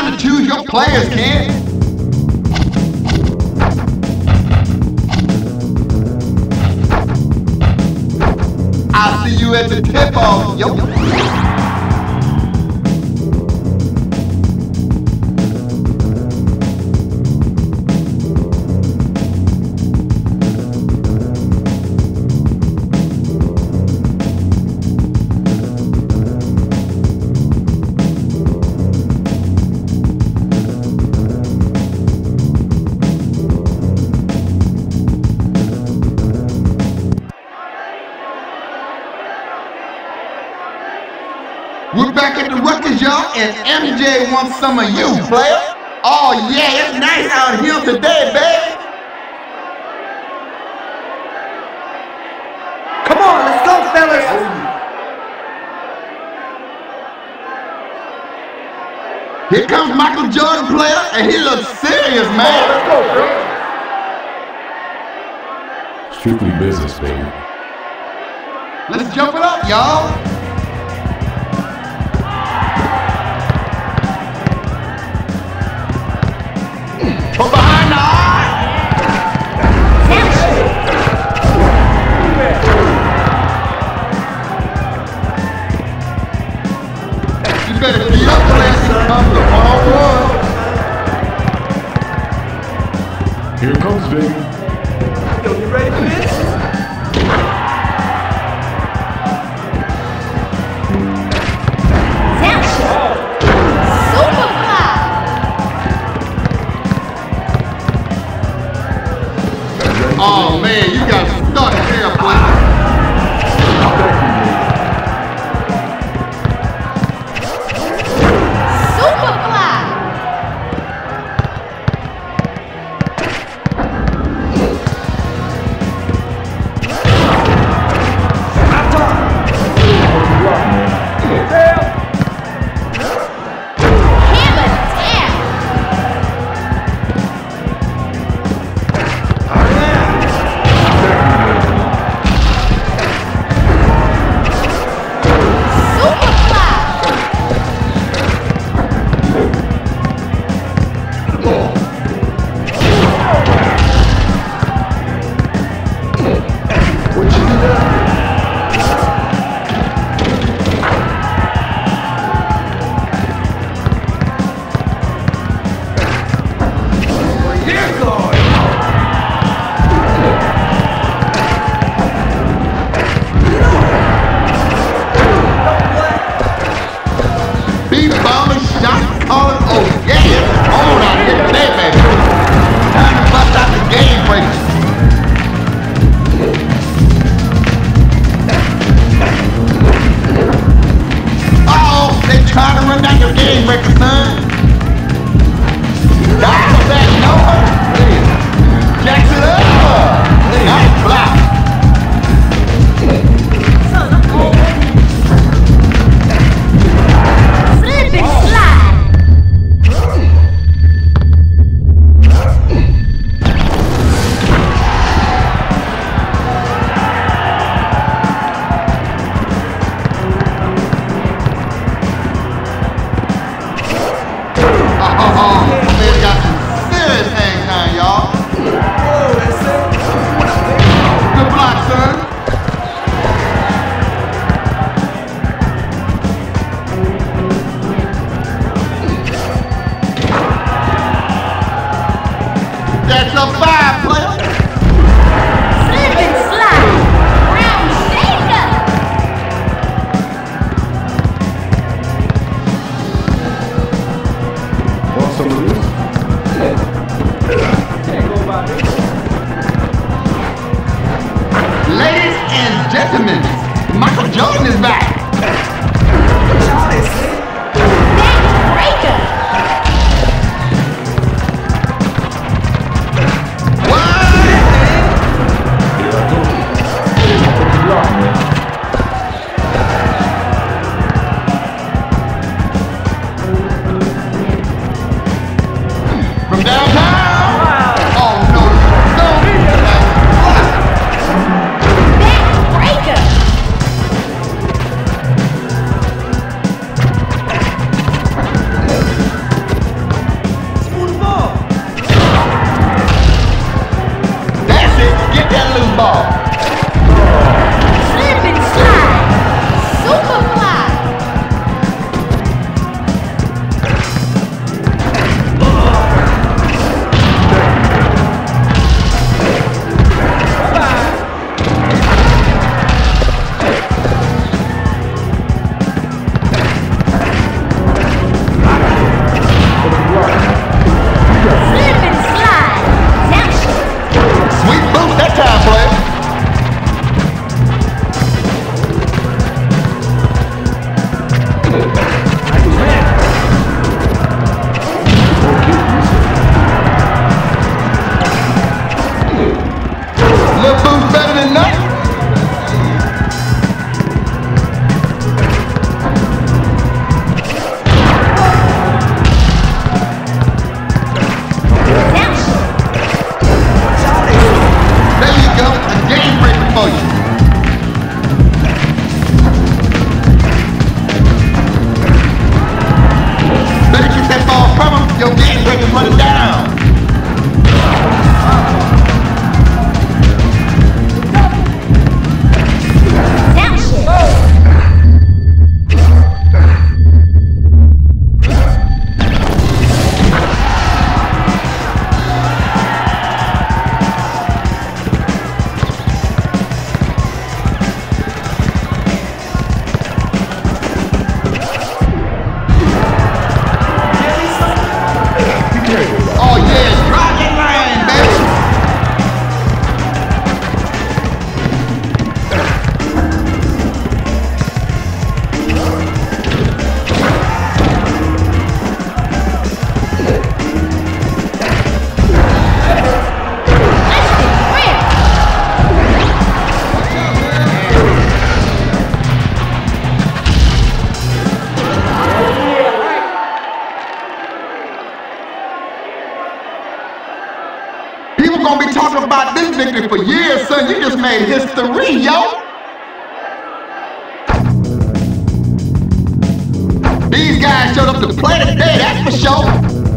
time to choose your players, kid. I'll see you at the tip-off, yo. At y'all, and MJ wants some of you, player. Oh, yeah, it's nice out here today, baby. Come on, let's go, fellas. Here comes Michael Jordan, player, and he looks serious, man. Let's go, bro. Strictly business, baby. Let's jump it up, y'all. From behind the eye. You better be up. Here comes, baby. Yo, you ready for this? Michael Jordan is back. Talking about this victory for years, son. You just made history, yo. These guys showed up to play today, that's for sure.